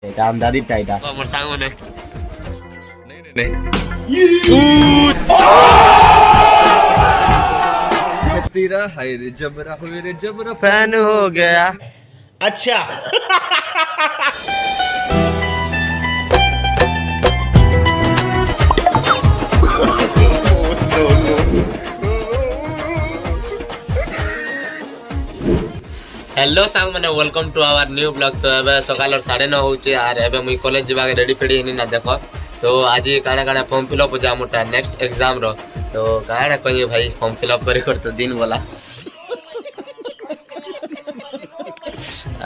Damdari taida. Nomor sangu nih. Nih nih. तेरा हाय रे जबरा हो रे जबरा फ़ैन हो गया अच्छा oh, no, no. হ্যালো সাং মানে welcome to our new blog তো এবার সকাল সাড়ে ন হচ্ছে আর এবে মুই কলেজ যাবাকে রেডি ফেডি হইনি না দেখ তো আজি কাণা কাণা ফর্ম ফিল আপ যা মোটা নেক্সট এক্সাম র তো কাণা কইবে ভাই ফর্ম ফিল আপ করি করতে দিন বলা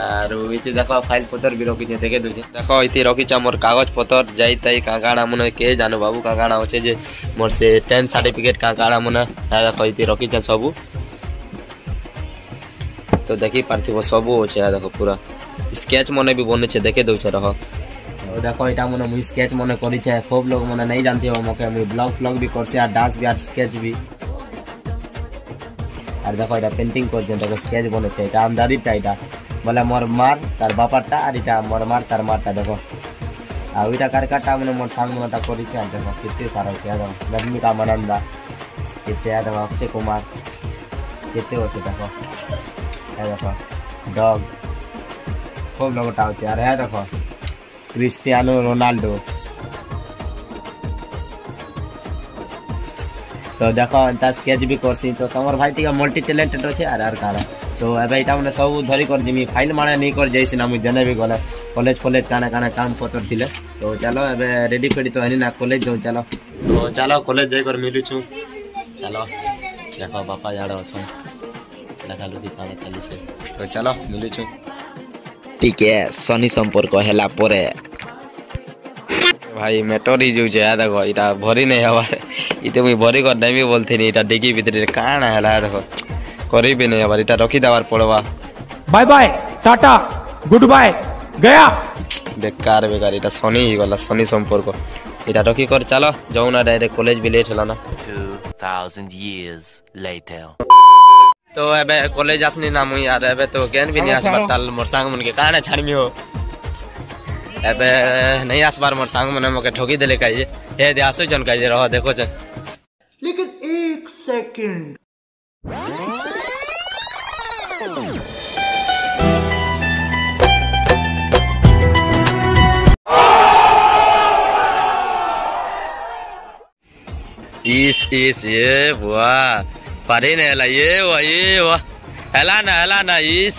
আর ওইতে দেখো ফাইল পত্র বি রকিছে দেখে দুছে দেখ ওইতে রকিছে আমার কাগজ পত্র যাই তাই কাগাড়া মনে কে জানো বাবু কাগাড়া হচ্ছে যে মোর সে টেন সার্টিফিকেট কাগাড়া মনে দেখ ওইতে রকিছে সবু তো দেখি পারথিব সবু আছে আর দেখো পুরা স্কেচ মনে বি বনেছে দেখে দউছে রহ তো দেখো এটা মনে মুই স্কেচ মনে করিছে খুব লোক মনে নাই জানতে हो মকে মুই ব্লগ ফ্লগ বি করছে আর ডান্স বি আর স্কেচ বি আর দেখো এটা পেন্টিং করছে দেখো স্কেচ বনেছে এটা আমদারিটা এটা বলে মোর মার তার বাপারটা আর এটা মোর মার তার মারটা দেখো আর ওইটা কারকারটা মানে মোর সাং মনেটা করিছে আর দেখো কেতে সারা আছে একদম রজনীকা মানন্দা কেতে একদম অক্ষয় কুমার কেতে হচ্ছে দেখো হ্যাঁ দেখো ডগ খুব লোকটা হচ্ছে আর হ্যাঁ দেখো ক্রিস্টিয়ানো রোনাল্ডো তো দেখো ତା ସ୍କେଚ୍ ବି କର୍ସି ତ ତମର ଭାଇ ଟିକେ ମଲ୍ଟି ଟ୍ୟାଲେଣ୍ଟେଡ୍ ଅଛେ ଆର୍ ଆର୍ କାଣା ତ ଏବେ ଇଟା ମାନେ ସବୁ ଧରି କରିଦେମି ଫାଇଲ୍ ମାନେ ନେଇ କରି ଯାଇସି ନା ମୁଇଁ ଯେନେ ବି ଗଲେ କଲେଜ୍ ଫଲେଜ୍ କାଣା କାଣା କାମ ପତର ଥିଲେ ତ ଚାଲ ଏବେ ରେଡ଼ି ଫେଡ଼ି ତ ହେନି ନା କଲେଜ୍ ଯାଉ ଚାଲ ତ ଚାଲ କଲେଜ୍ ଯାଇକରି ମିଲୁଛୁ ଚାଲ ଦେଖ ବାପା ଇଆଡ଼େ ଅଛନ୍ लगा लो से तो चलो मिले छु शनि संपर्क हैला परे। भाई मेटोरी जो जे देखो इटा भरी नहीं हवा। इते मुई भरी कर नहीं बोलते नहीं इटा डिगी भीतर काण हैला देखो करी भी नहीं हवा इटा रखी देवार पड़वा। Bye bye tata good bye गया। बेकार बेकार इटा शनि ही गला शनि संपर्क। इटा रखी कर चलो जाऊ ना डायरेक्ट कॉलेज भी लेट हला ना। 2000 years later. तो एबे कॉलेज आसनी ना मुई यार एबे तो केन भी नहीं आस बरताल मोर सांग मन के काने छानमी हो एबे नहीं आस बार मोर सांग मन मके ठोकी देले काई हे दे आसो जन काई रहो देखो जन। लेकिन 1 सेकंड। इस इस ये वाह Farin lah ye wah ye wah. Helana helana is.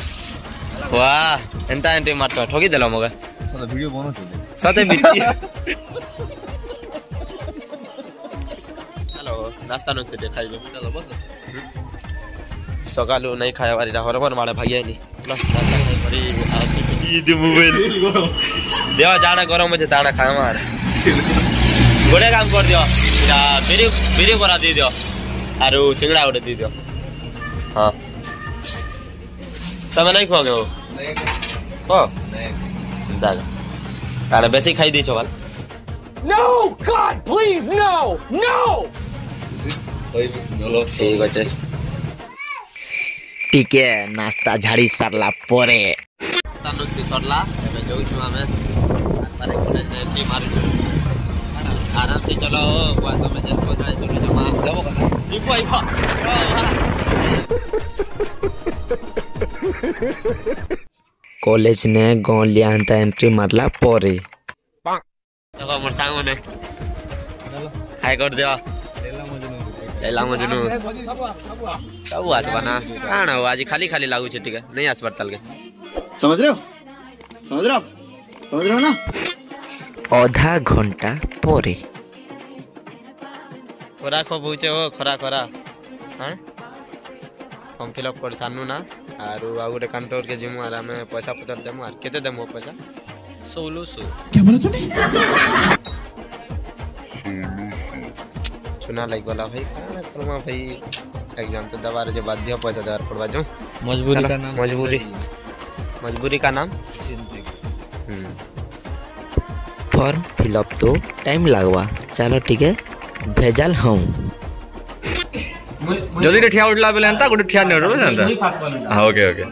Wah, entah entah mat kau. Thoki dalam moga. Sada video bono cuci. Sada video. Hello, nasta nanti deh kau. Hello bos. सकाल नहीं खाया वाली हर बार मारे भाई नहीं ईद मोबाइल देवा जाना करो मुझे दाना खाया मारे बड़े काम कर दियो मेरे मेरे करा दे दियो ଆରୁ ସିଙ୍ଗଡ଼ା ଗୋଟେ ଦେଇଦିଅ ହଁ ତମେ ନାଇଁ ଖୁଆଗ ହଁ ଦାଦା ଆରେ ବେଶୀ ଖାଇ ଦେଇଛ ବାଲ No, God, please, no, no. ঠিক আছে ଟିକେ ନାସ୍ତା ଝାଡ଼ି ସାରିଲା ପରେ ସରିଲା ଏବେ ଯାଉଛୁ ଆମେ ମାରିଛୁ आराम से આરામથી ચલાવો વાંધો મેં જલ્પો થાય થોડું જમા જમો કરા आई આવ્યો कॉलेज ने गोल लिया अंत एंट्री मारला परे देखो मोर सांग मने हाय कर दियो लेला मजनू सब आसबा ना काण हो आज खाली खाली लागू छे ठीक है नहीं आसबर तल के समझ रहे हो समझ रहे हो समझ रहे हो ना ଅଧା ଘଣ୍ଟା ପରେ ଖରା ଖପ ହଉଛେ ଓ ଖରା ଖରା ହଁ ଫର୍ମ ଫିଲ୍ଅପ୍ କରି ସାରନୁ ନା ଆରୁ ଆଉ ଗୋଟେ କାଉଣ୍ଟରକେ ଯିମୁ ଆର୍ ଆମେ ପଇସା ପତ୍ର ଦେମୁ ଆର୍ କେତେ ଦେମୁ ପଇସା ଷୋହଳଶହ ଚୁନା ଲାଗିଗଲା ଭାଇ କାଣା କର୍ମା ଭାଇ ଏକ୍ଜାମ୍ ତ ଦେବାର ଯେ ବାଧ୍ୟ ପଇସା ଦେବାର ପଡ଼ବା ଯୋଉ मजबूरी चलो, का नाम मजबूरी। मजबूरी का नाम फॉर्म फिलअप तो टाइम लगवा चलो टिके भेजल हूँ जदि ठिया उठला बेले हंता गोटे ठिया नेरो बेले हंता। हाँ ओके ओके।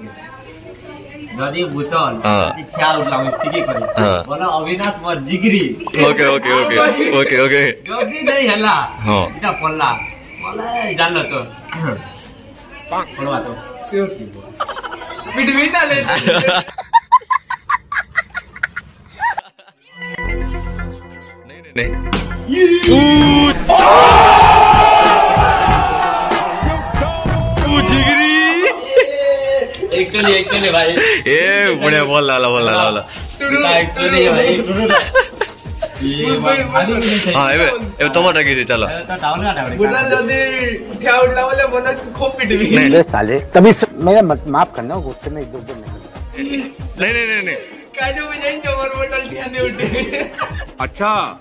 जदि बुतल। हाँ। ठिया उठला मैं ठीक कर। हाँ। बोला अविनाश मोर जिगरी। Okay okay okay okay okay. जदि नहीं हला। हाँ। इटा पल्ला। बोला जान तो। पाक पड़वा तो। से उठ की बिटवीन ना ले। एक्चुअली एक्चुअली भाई। ए बुढ़े बोल लाला बोल लाला बोला। एक्चुअली भाई। भाई हाँ चलो। तो डाउन ना डाउन। नहीं। साले तभी. मेरा माफ़ करना गुस्से में इधर उधर नहीं। नहीं नहीं नहीं नहीं। अच्छा।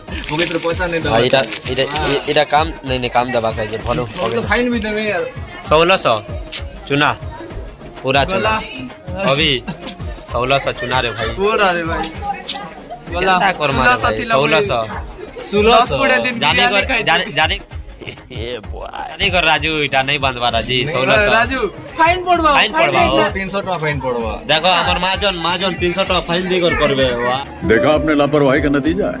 तो पैसा नहीं ভাই এটা এটা এ- এটা কাম নাই নাই কাম দেবা খাইছে ভালো फाइन भी देवे यार 1600 চুনা पूरा चुना अभी 1600 चुना रे भाई पूरा रे भाई बोला কেনটা কর মারে ভাই 1600 1600 জানি কর জানি জানি এ বয় জানি কর রাজু এটা নাই বাঁধবা রাজি 1600 राजू फाइन पड़वा ফাইন পড়বা ও। तीन सौ टका फाइन पड़वा দেখো আমার মাজন মাজন 300 টাকা ফাইন দিয়ে কর করবে বাহ देखा आपने लापरवाही का नतीजा है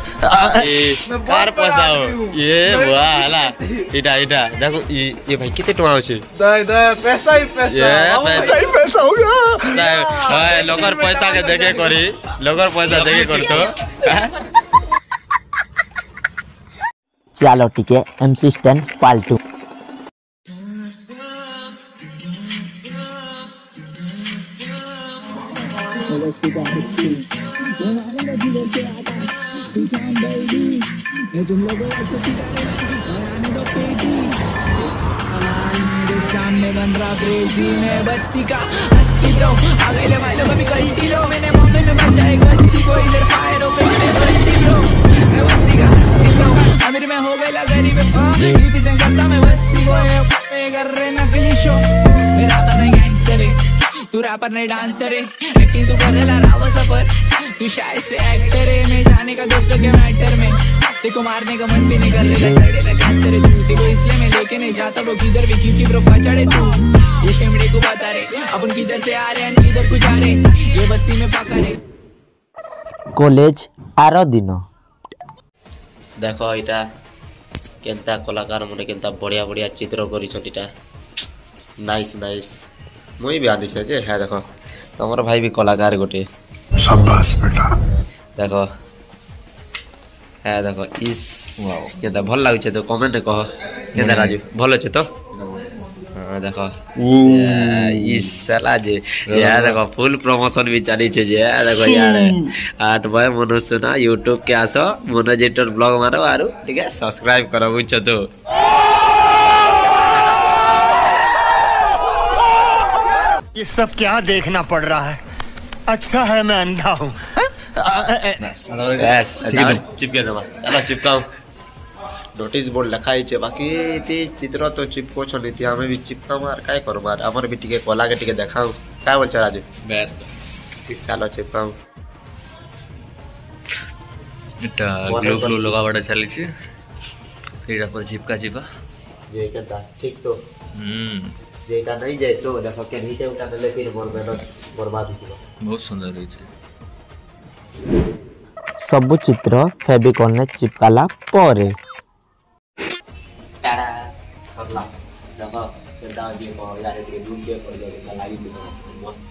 कार पसाओ ये वाह हला इटा इटा देखो ये ये भाई कितने टोना होचे दाय दाय पैसा ही पैसा। ये पैसा ही पैसा होगा दाय हाय लोगर पैसा के देखे कोरी। लोगर पैसा देखे कोर तो। चलो ठीक है। एमसी स्टैंड पालतू Thank you. तूफ़ान बेबी ये तुम लोगों का किसी का और आने दो पेटी मेरे सामने बन रहा क्रेजी मैं बस्ती का हस्ती लो अगले वालों का भी कल्टी लो मैंने मम्मी में मचाए गच्ची को इधर फायर हो गई कल्टी लो मैं बस्ती का हस्ती लो अमीर में हो गई गरीब रिप्रेजेंट करता मैं बस्ती को कर रहे नकली शो मेरा पर नहीं गैंगस्टर है तू रैपर नहीं डांसर है लेकिन तू कर रहा रावत सफ़र तू शायद से एक्टर है मैं जाने का दोस्तों के मैटर में? तेको मारने का मन भी नहीं कर रहा सड़े लगा तेरे तू। तेको इसलिए मैं लेके नहीं जाता वो किधर भी क्योंकि ब्रो फचड़े तू। ये शिमड़े को बता रहे अपन किधर से आ रहे हैं किधर को जा रहे ये बस्ती में पका रहे कॉलेज आरो दिन। देखो इटा केंता कलाकार মনে केंता बढ़िया बढ़िया चित्र करी छोटीटा नाइस नाइस मुई भी आदिसे जे हाँ, হ্যাঁ देखो। तमरो भाई भी कलाकार गोटे। शाबाश बेटा देखो হ্যাঁ দেখো ইস কেদা ভাল লাগুছে তো কমেন্টে কহ কেদা রাজু ভালো আছে তো দেখো ইস সালা যে ইয়া দেখো ফুল প্রমোশন भी চালিছে যে দেখো यार আট ভাই মনো সুনা ইউটিউব কে আসো মনো জেটর ব্লগ মারো আর ঠিক আছে সাবস্ক্রাইব করো বুঝছো তো ये सब क्या देखना पड़ रहा है अच्छा है मैं अंधा हूँ चिपके चलो चिपकाओ નોટિસ બોર્ડ લખાય છે બાકી તે ચિત્ર તો ચીપકો છો નથી અમે બી ચીપકા માર કાંઈ કરો માર અમારે બી ટીકે કોલાગે ટીકે દેખાવ કાંઈ બોલ ચાલ આજે બેસ ઠીક ચાલો ચીપકાવ এটা গ্লু গ্লু লগাবাটা চালিয়েছি এটা পরে চিপকা চিপা যে এটা ঠিক তো হুম যেটা নাই যাইছো দেখো কেন হিটে উঠাতে লে ফির বরবাদ বরবাদ হইছিল বহুত সুন্দর হইছে সবু চিত্র ফেবিকন রে চিপকালা পরে টাড়া করলাম দেখো কেটা আজি পড়ারে টিকে জুম দিয়ে পড়ে গেল লাগি দিল মস্ত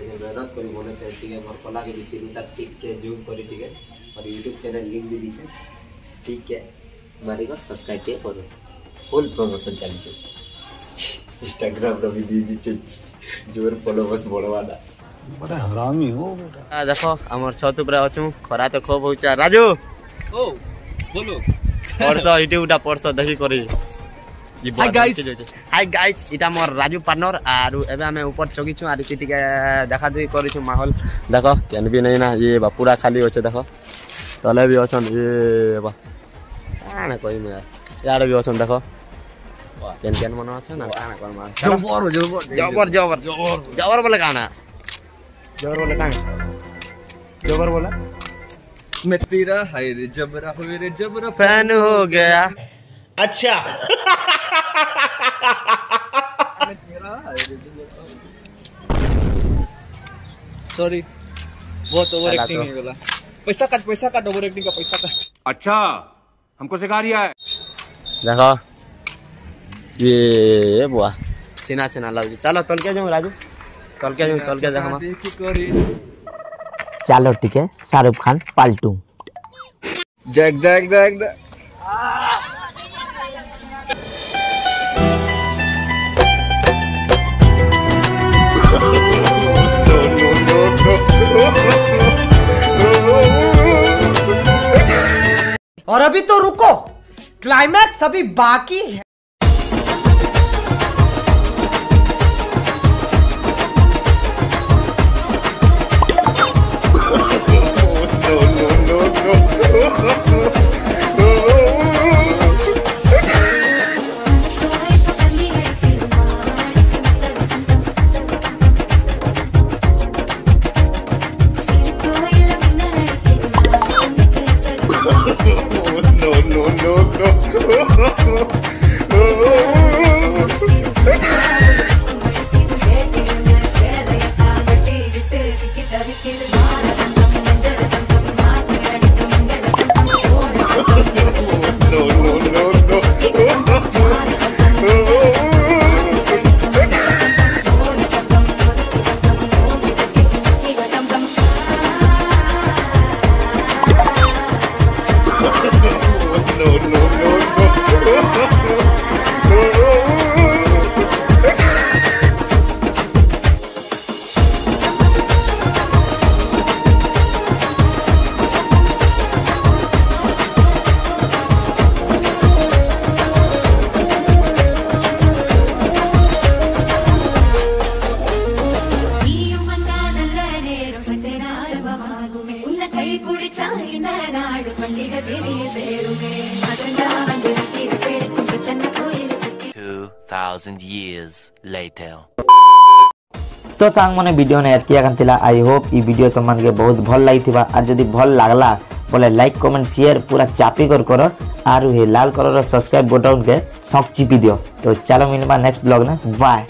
এতে মেহনত করি বলে চাই টিকে মোর কলা কে দিছি তার ঠিক কে জুম করি টিকে और YouTube चैनल लिंक भी दीजिए ठीक है हमारे को सब्सक्राइब किया करो फुल प्रमोशन चली से इंस्टाग्राम का भी दी नीचे जोर फॉलोवर्स बढ़वाना बड़ा हरामी हो बेटा। देखो हमर छत ऊपर अछु खरा तो खूब होचा राजू! ओ बोलो। परसो इटिउटा परसो देखि करी। हाय गाइस हाय गाइस এটা মোর রাজু পার্টনার আর এবে আমি উপর চগিছু আর কি টিকে দেখা দুই করিছু মাহল দেখো কেন বি নাই না ইয়ে বা পুরা খালি হচ্ছে দেখো তলে বি অছন ইয়ে বা কানে কইমু ইয়ার ইয়ার বি অছন দেখো Gantian mana aja nak anak kalau mas. Jawab jawab jawab jawab jawab jawab boleh kana. Jawab boleh kana. जबर बोला मैं तेरा हाय रे जबरा हो रे जबरा फ़ैन हो गया अच्छा सॉरी बहुत ओवर एक्टिंग है बोला पैसा कट पैसा कट ओवर एक्टिंग का पैसा कट अच्छा हमको सिखा रिया है देखो ये बुआ। चिना चिना लग चलो तलके जाऊँ राजू। तलके तल के देख चलो ठीक है। शाहरुख खान पालटू। जग देख देख और अभी तो रुको क्लाइमैक्स अभी बाकी है। உன்னை years later. तो सांग मैंने भिडियो ने एत किया आई होप ये भिडियो तुम तो मन के बहुत भल लगी आर जदि भल लगला बोले लाइक कमेंट शेयर पूरा चापी कर करो आर हे लाल कलर सब्सक्राइब बटन के सब चिपी दियो। तो चलो मिलवा नेक्स्ट ब्लॉग ने। बाय